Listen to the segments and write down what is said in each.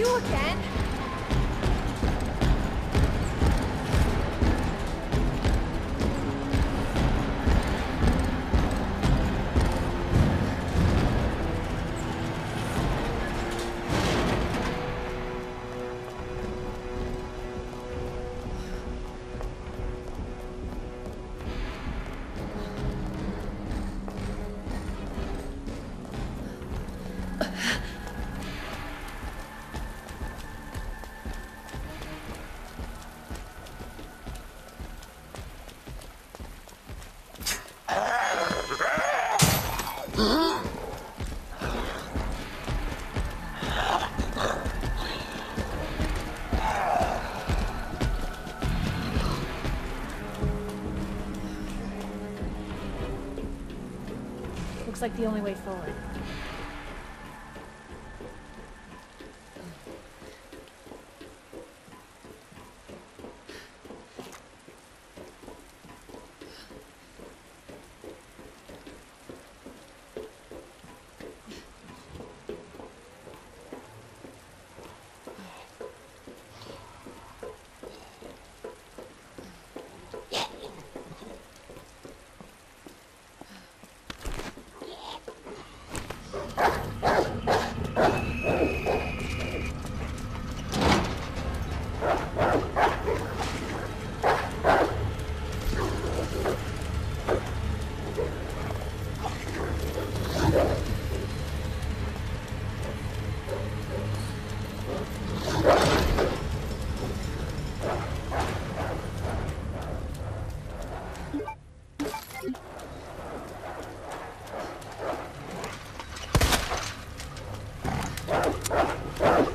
You okay? Looks like the only way forward. Oh, my God.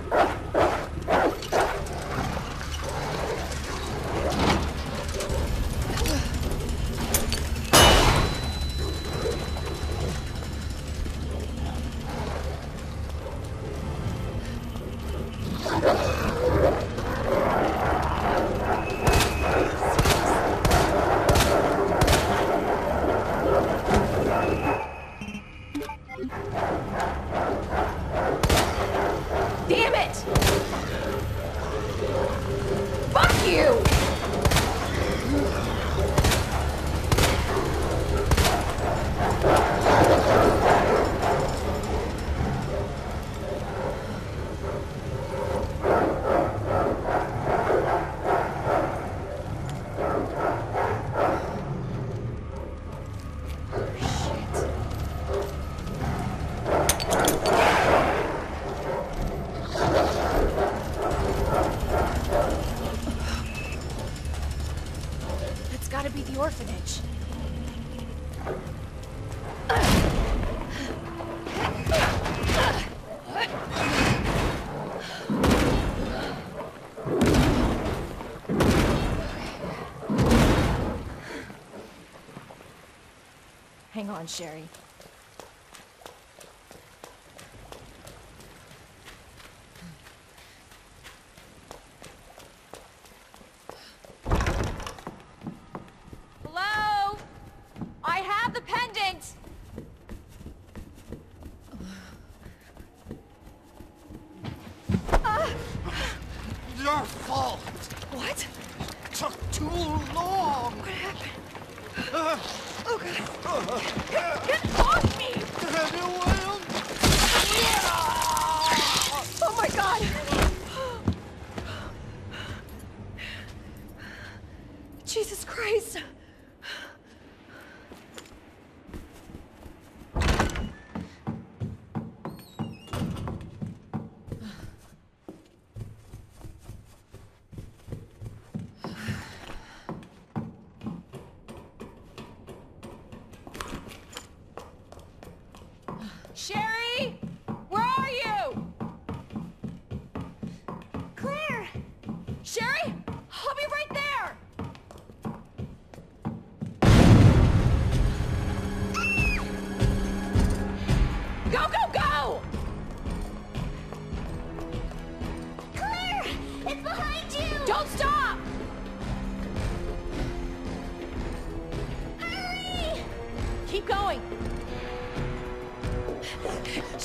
Hang on, Sherry.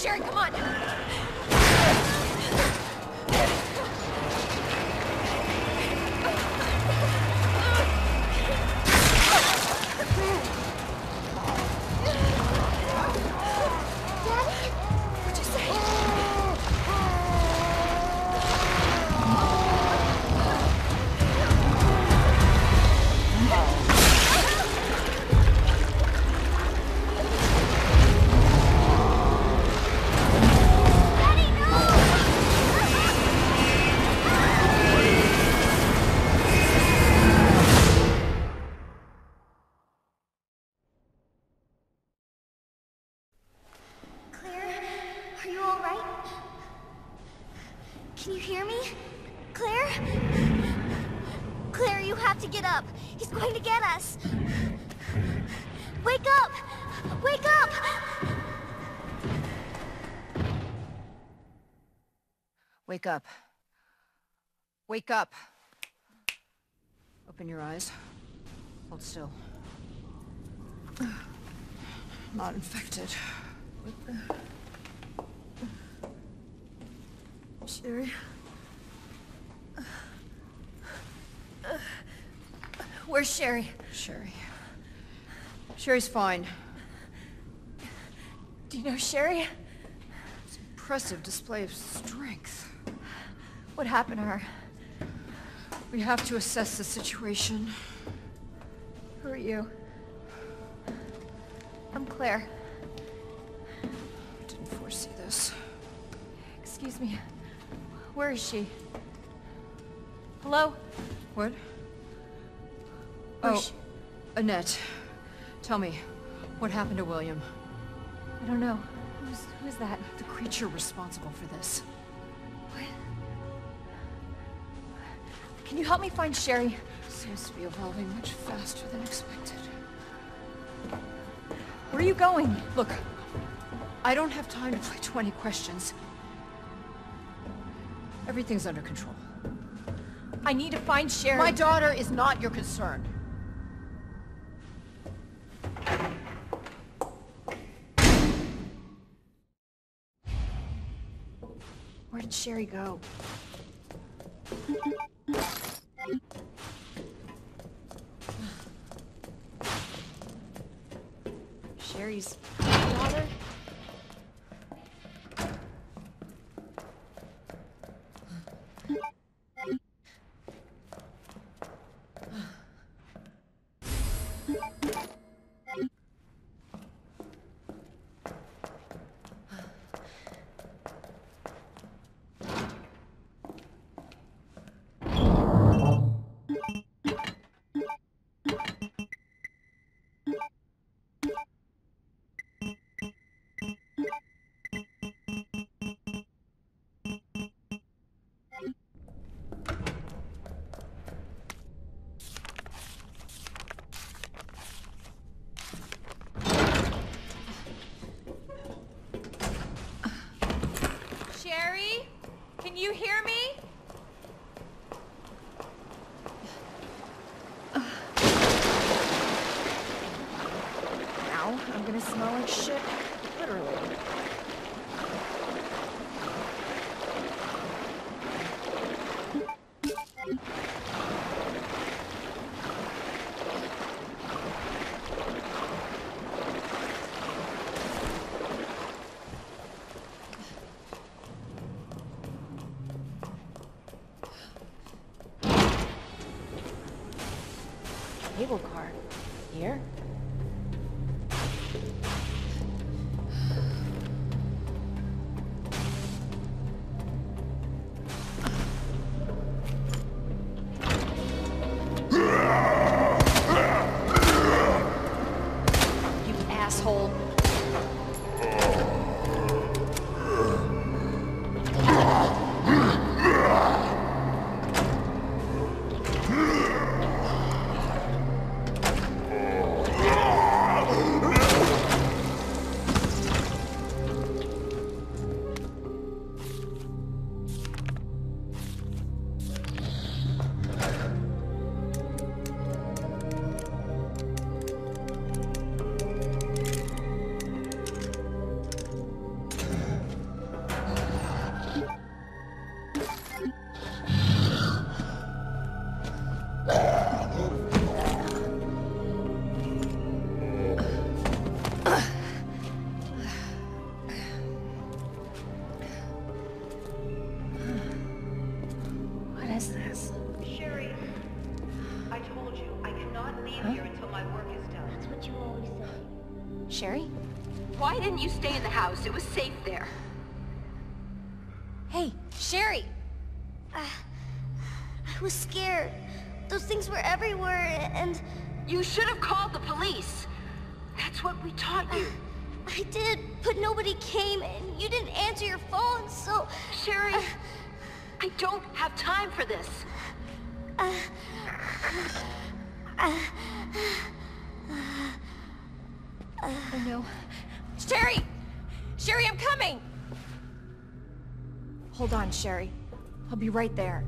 sure, come on. Wake up. Wake up. Open your eyes. Hold still. Not infected. Sherry? Where's Sherry? Sherry. Sherry's fine. Do you know Sherry? It's an Impressive display of strength. What happened to her? We have to assess the situation. Who are you? I'm Claire. Didn't foresee this. Excuse me. Where is she? Hello? What? Where's Oh? Annette. Tell me, what happened to William? I don't know. Who's who's that? The creature responsible for this. Can you help me find Sherry? Seems to be evolving much faster than expected. Where are you going? Look, I don't have time to play 20 questions. Everything's under control. I need to find Sherry. My daughter is not your concern. Where did Sherry go? Can you hear me? Now I'm gonna smell like shit. Literally. Sherry. I'll be right there.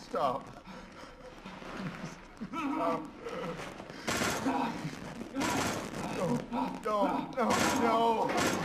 Stop. Um, stop. No, no, no, no.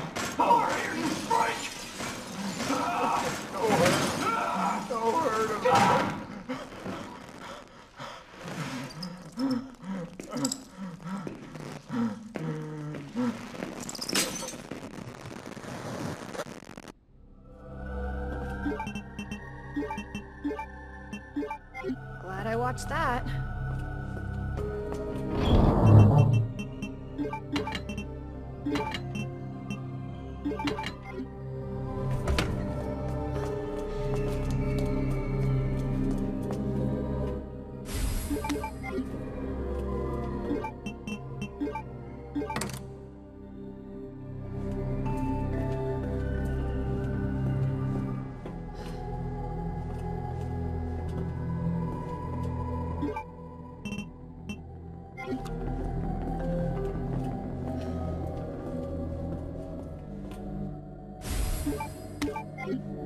All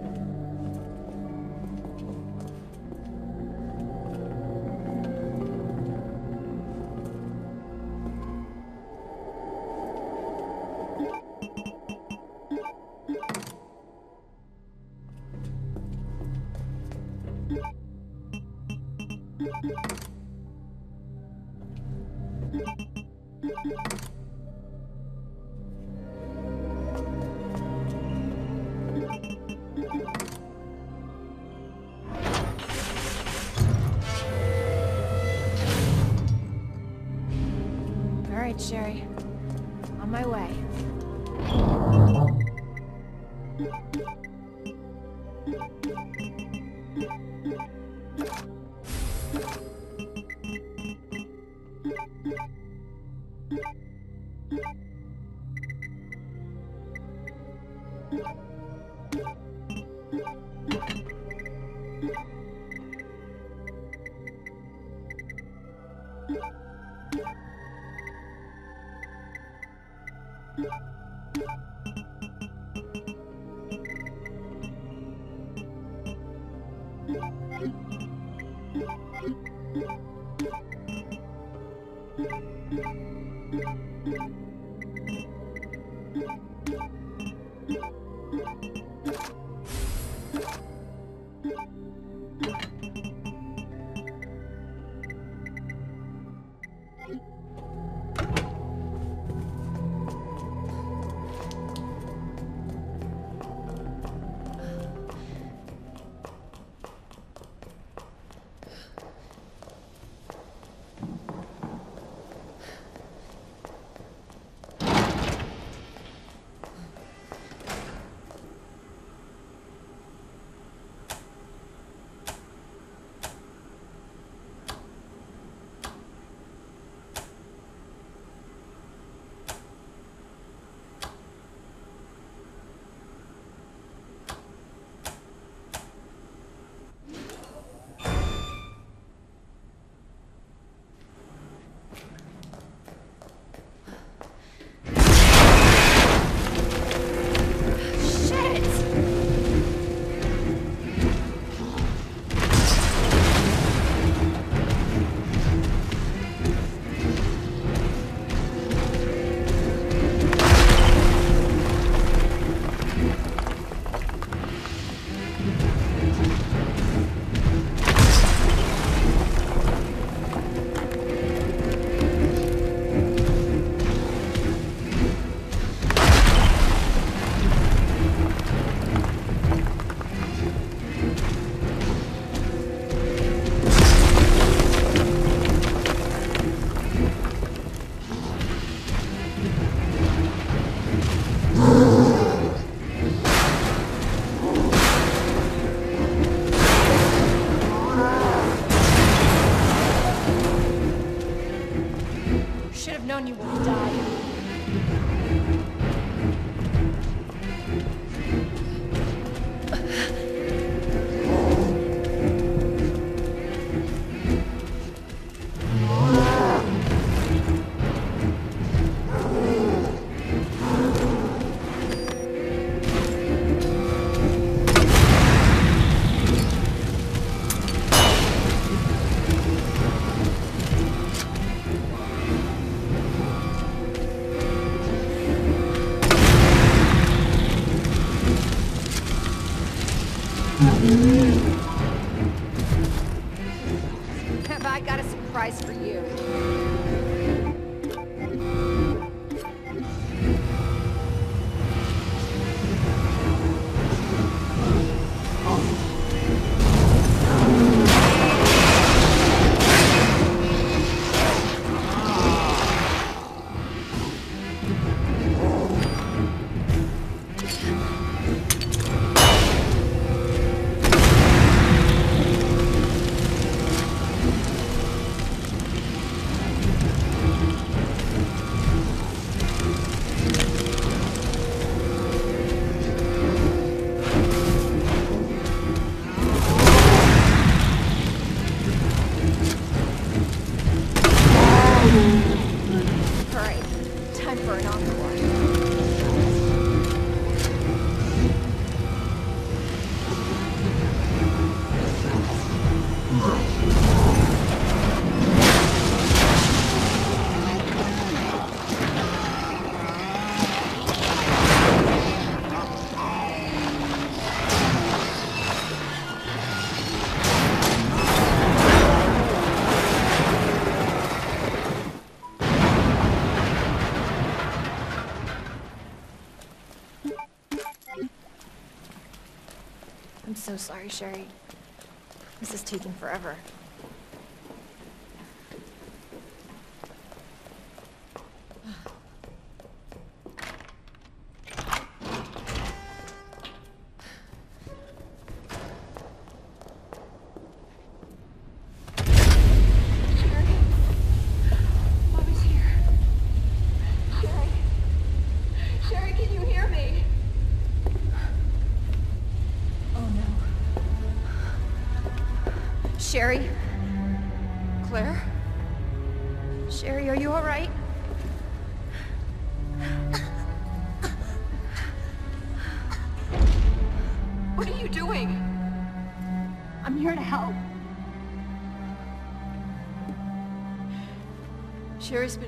Sherry. Sorry, Sherry. This is taking forever.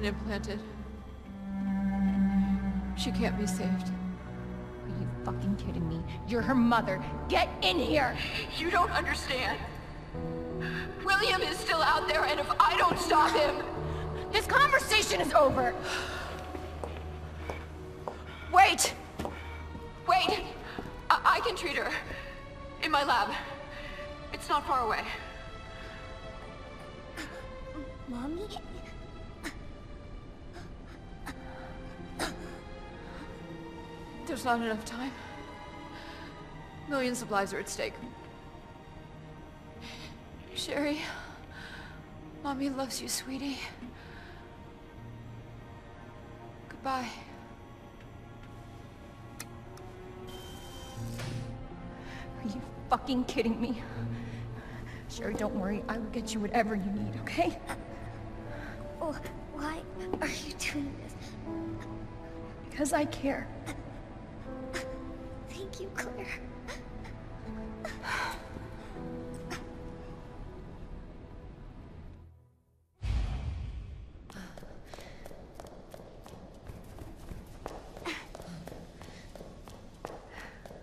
Implanted. She can't be saved. Are you fucking kidding me? You're her mother. Get in here! You don't understand. William is still out there, and if I don't stop him, this conversation is over. Wait! Wait! I, I can treat her. In my lab. It's not far away. Mommy? There's not enough time. Millions of lives are at stake. Sherry, Mommy loves you, sweetie. Goodbye. Are you fucking kidding me? Sherry, don't worry. I will get you whatever you need, okay? Oh, why are you doing this? Because I care. Thank you, Claire.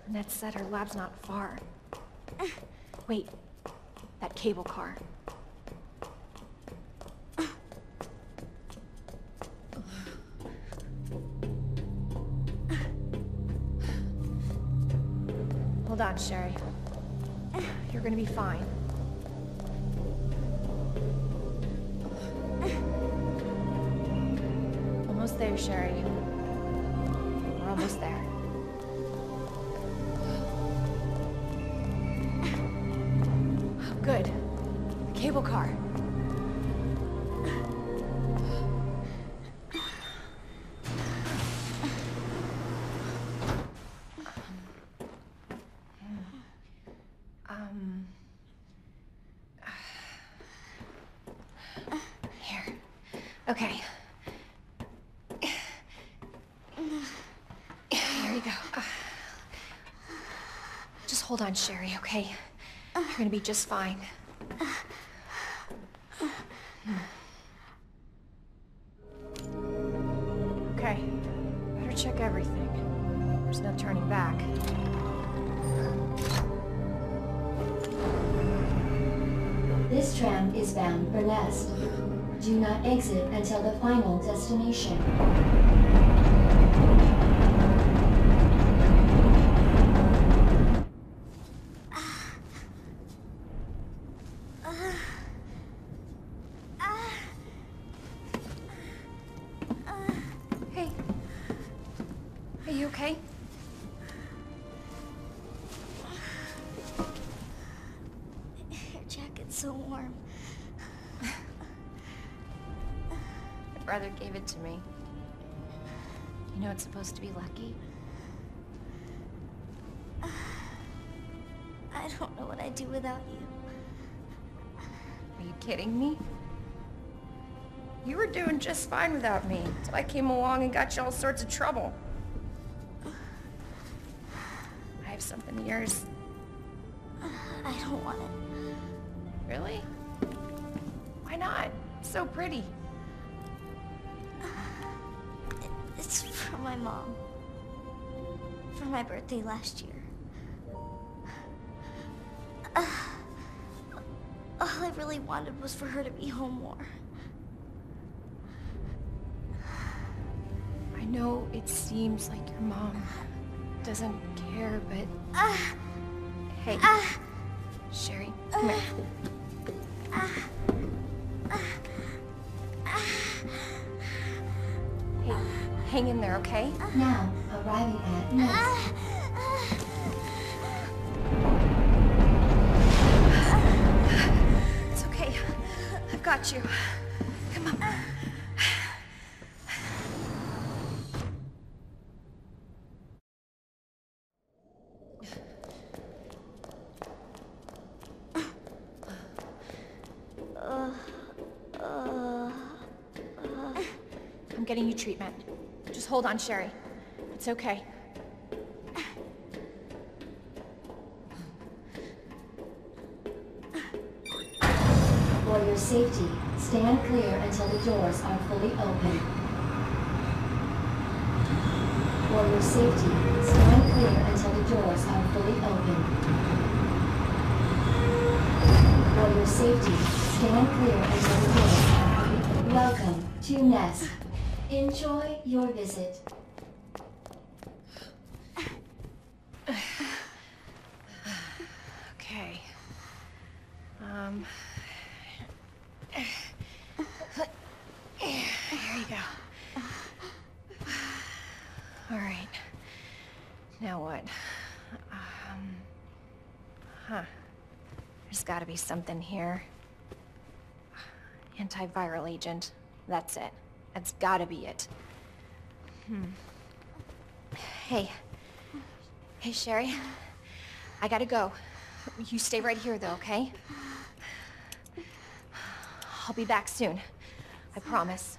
Annette said her lab's not far. Wait, that cable car. Sherry. You're gonna be fine. Almost there, Sherry. We're almost there. Hold on, Sherry, okay? You're gonna be just fine. Okay. Better check everything. There's no turning back. This tram is bound for Nest. Do not exit until the final destination. Supposed to be lucky? I don't know what I'd do without you. Are you kidding me? You were doing just fine without me, so I came along and got you all sorts of trouble. I have something of yours. Birthday last year. Uh, all I really wanted was for her to be home more. I know it seems like your mom doesn't care, but Uh, hey, uh, Sherry, come here. Hey, hang in there, okay? Now, arriving at Nest. Got you. Come on. I'm getting you treatment. Just hold on, Sherry. It's okay. Safety, stand clear until the doors are fully open. For your safety, stand clear until the doors are fully open. For your safety, stand clear until the doors are fully Welcome to Nest. Enjoy your visit. Okay. Um. Here you go. All right. Now what? Um. Huh. There's gotta be something here. Antiviral agent. That's it. That's gotta be it. Hmm. Hey. Hey, Sherry. I gotta go. You stay right here, though, okay? I'll be back soon. I promise.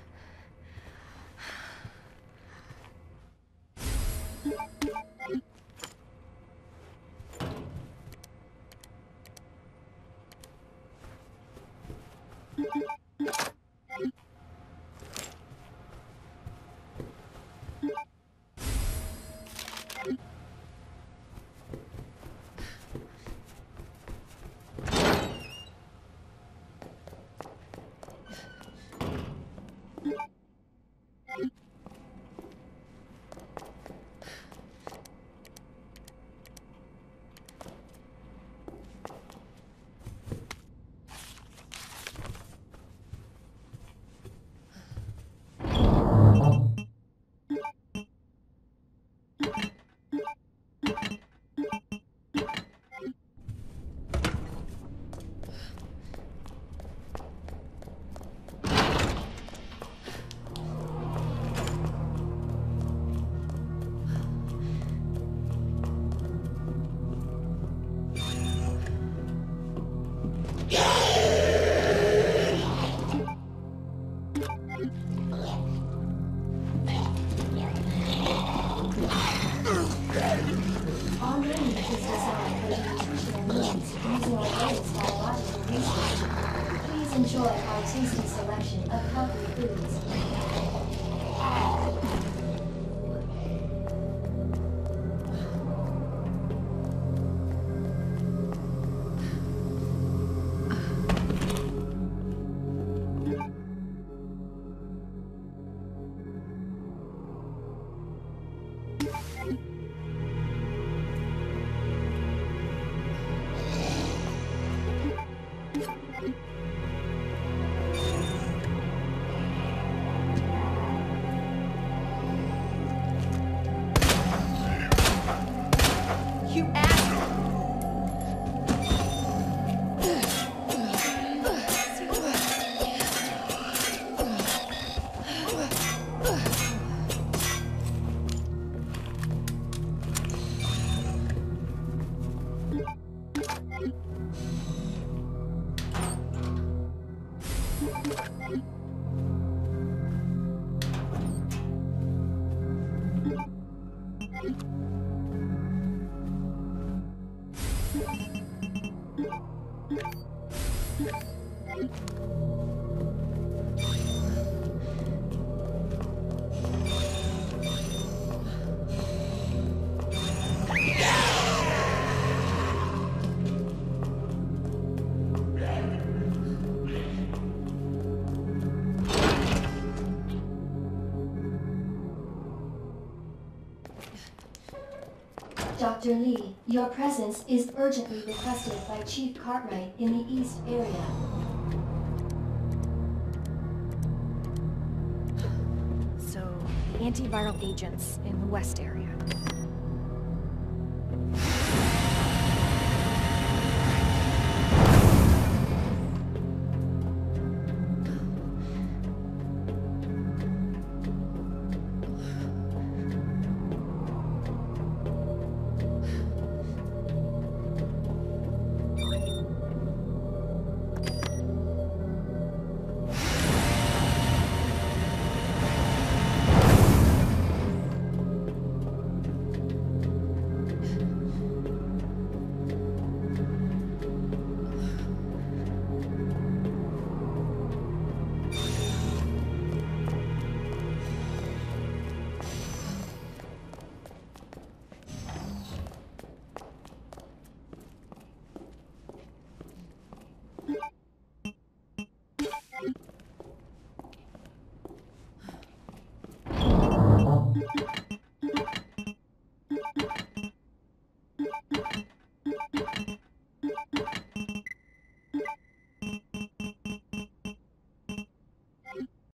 Dr. Lee, your presence is urgently requested by Chief Cartwright in the East area. So, the antiviral agents in the West area.